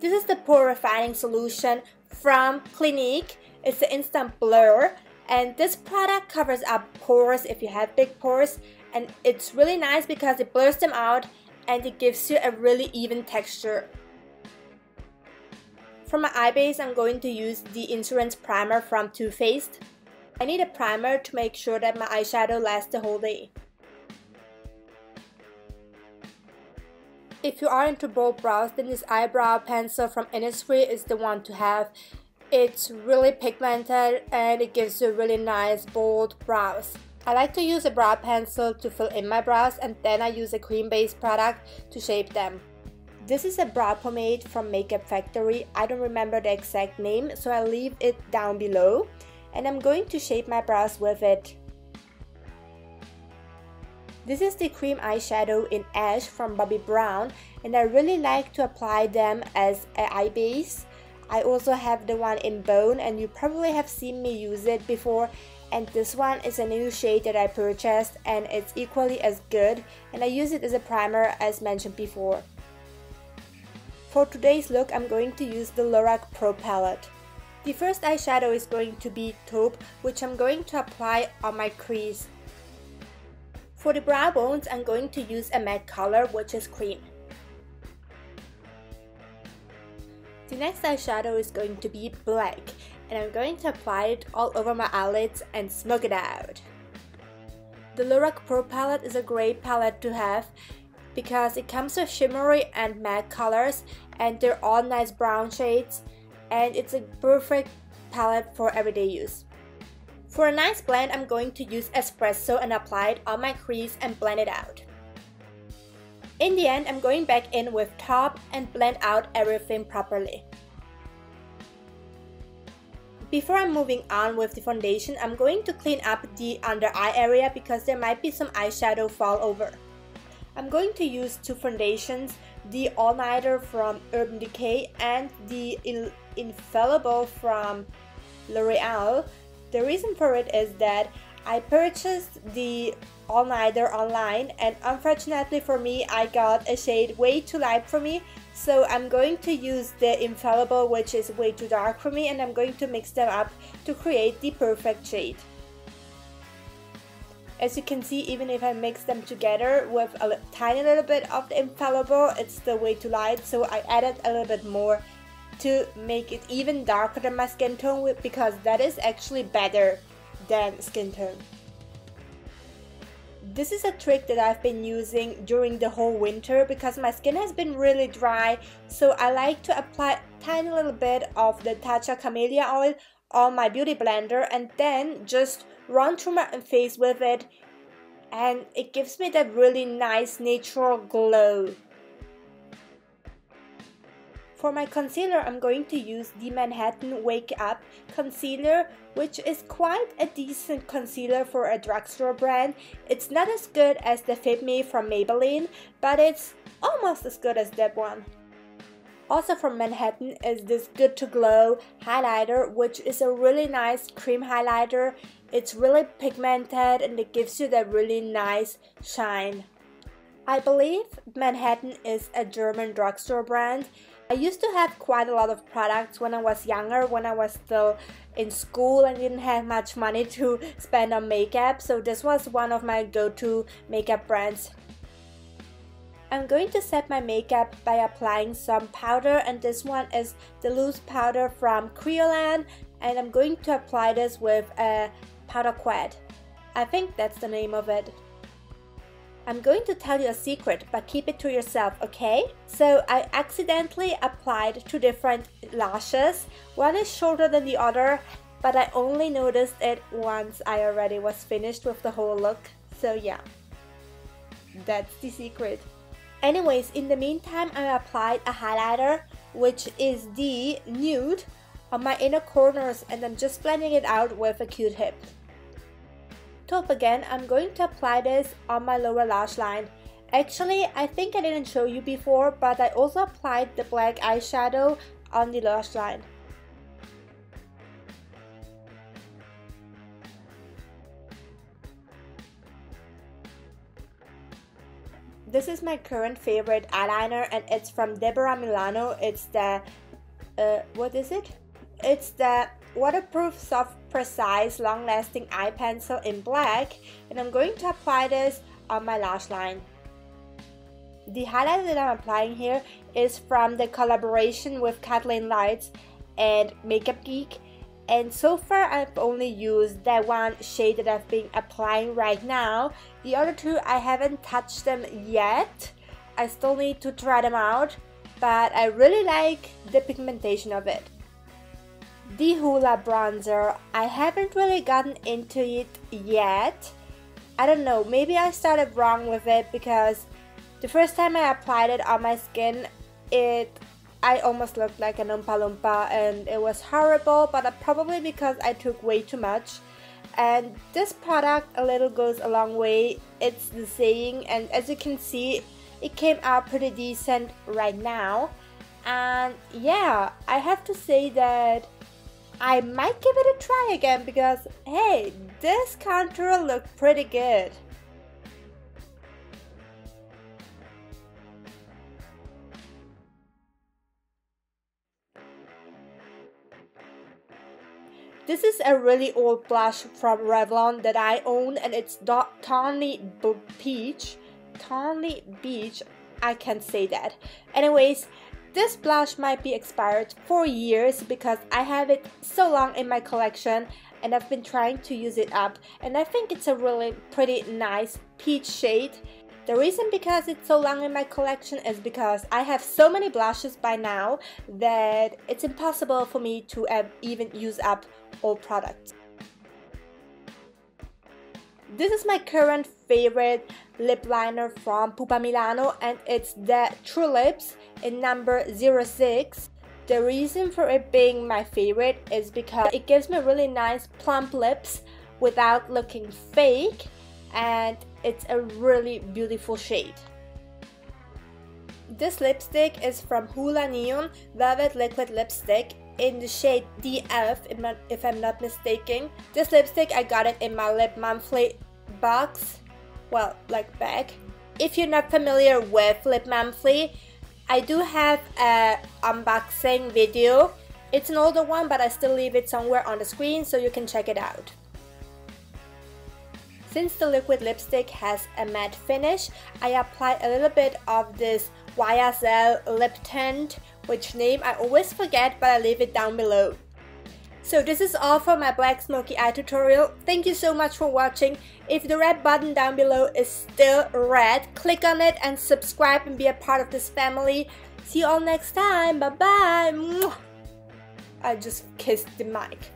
This is the pore refining solution from Clinique. It's the Instant Blur and this product covers up pores if you have big pores and it's really nice because it blurs them out and it gives you a really even texture. For my eye base, I'm going to use the Insurance Primer from Too Faced. I need a primer to make sure that my eyeshadow lasts the whole day. If you are into bold brows, then this eyebrow pencil from Innisfree is the one to have. It's really pigmented and it gives you really nice bold brows. I like to use a brow pencil to fill in my brows and then I use a cream based product to shape them. This is a brow pomade from Makeup Factory. I don't remember the exact name so I'll leave it down below and I'm going to shape my brows with it. This is the cream eyeshadow in Ash from Bobbi Brown and I really like to apply them as an eye base I also have the one in bone and you probably have seen me use it before and this one is a new shade that I purchased and it's equally as good and I use it as a primer as mentioned before. For today's look I'm going to use the Lorac Pro palette. The first eyeshadow is going to be taupe which I'm going to apply on my crease. For the brow bones I'm going to use a matte color which is cream. The next eyeshadow is going to be black and I'm going to apply it all over my eyelids and smoke it out. The Lorac Pro palette is a great palette to have because it comes with shimmery and matte colors and they're all nice brown shades and it's a perfect palette for everyday use. For a nice blend, I'm going to use espresso and apply it on my crease and blend it out. In the end, I'm going back in with taupe and blend out everything properly. Before I'm moving on with the foundation, I'm going to clean up the under eye area because there might be some eyeshadow fall over. I'm going to use two foundations, the All Nighter from Urban Decay and the Infallible from L'Oreal. The reason for it is that I purchased the all nighter online and unfortunately for me I got a shade way too light for me so I'm going to use the infallible which is way too dark for me and I'm going to mix them up to create the perfect shade. As you can see even if I mix them together with a tiny little bit of the infallible it's still way too light so I added a little bit more to make it even darker than my skin tone because that is actually better than skin tone. This is a trick that I've been using during the whole winter because my skin has been really dry so I like to apply a tiny little bit of the Tatcha Camellia oil on my beauty blender and then just run through my face with it and it gives me that really nice natural glow. For my concealer, I'm going to use the Manhattan Wake Up Concealer, which is quite a decent concealer for a drugstore brand. It's not as good as the Fit Me from Maybelline, but it's almost as good as that one. Also from Manhattan is this Good to Glow highlighter, which is a really nice cream highlighter. It's really pigmented and it gives you that really nice shine. I believe Manhattan is a German drugstore brand I used to have quite a lot of products when I was younger, when I was still in school and didn't have much money to spend on makeup, so this was one of my go-to makeup brands. I'm going to set my makeup by applying some powder and this one is the loose powder from Kryolan and I'm going to apply this with a powder quad. I think that's the name of it. I'm going to tell you a secret, but keep it to yourself, okay? So I accidentally applied two different lashes. One is shorter than the other, but I only noticed it once I already was finished with the whole look. So yeah, that's the secret. Anyways, in the meantime, I applied a highlighter, which is the nude on my inner corners and I'm just blending it out with a Q-tip taupe again, I'm going to apply this on my lower lash line. Actually, I think I didn't show you before, but I also applied the black eyeshadow on the lash line. This is my current favorite eyeliner and it's from Deborah Milano. It's the, uh, what is it? It's the waterproof, soft, precise, long-lasting eye pencil in black and I'm going to apply this on my lash line. The highlight that I'm applying here is from the collaboration with Kathleen Lights and Makeup Geek and so far I've only used that one shade that I've been applying right now. The other two I haven't touched them yet. I still need to try them out but I really like the pigmentation of it. The Hoola bronzer, I haven't really gotten into it yet. I don't know, maybe I started wrong with it because the first time I applied it on my skin, it I almost looked like an Oompa Loompa and it was horrible, but probably because I took way too much. And this product a little goes a long way, it's the saying, and as you can see, it came out pretty decent right now. And yeah, I have to say that I might give it a try again because hey, this contour looked pretty good. This is a really old blush from Revlon that I own and it's Tawny Peach. Tawny Beach, I can't say that. Anyways, this blush might be expired for years because I have it so long in my collection and I've been trying to use it up and I think it's a really pretty nice peach shade the reason because it's so long in my collection is because I have so many blushes by now that it's impossible for me to uh, even use up all products. This is my current favorite lip liner from Pupa Milano and it's the True Lips in number 06. The reason for it being my favorite is because it gives me really nice plump lips without looking fake and it's a really beautiful shade. This lipstick is from Hoola Neon Velvet Liquid Lipstick in the shade DF if I'm not mistaken. This lipstick I got it in my Lip Monthly box, well like bag. If you're not familiar with Lip Monthly, I do have a unboxing video. It's an older one but I still leave it somewhere on the screen so you can check it out. Since the liquid lipstick has a matte finish, I apply a little bit of this YSL lip tint, which name I always forget but I leave it down below. So this is all for my black smoky eye tutorial. Thank you so much for watching. If the red button down below is still red, click on it and subscribe and be a part of this family. See you all next time. Bye bye. I just kissed the mic.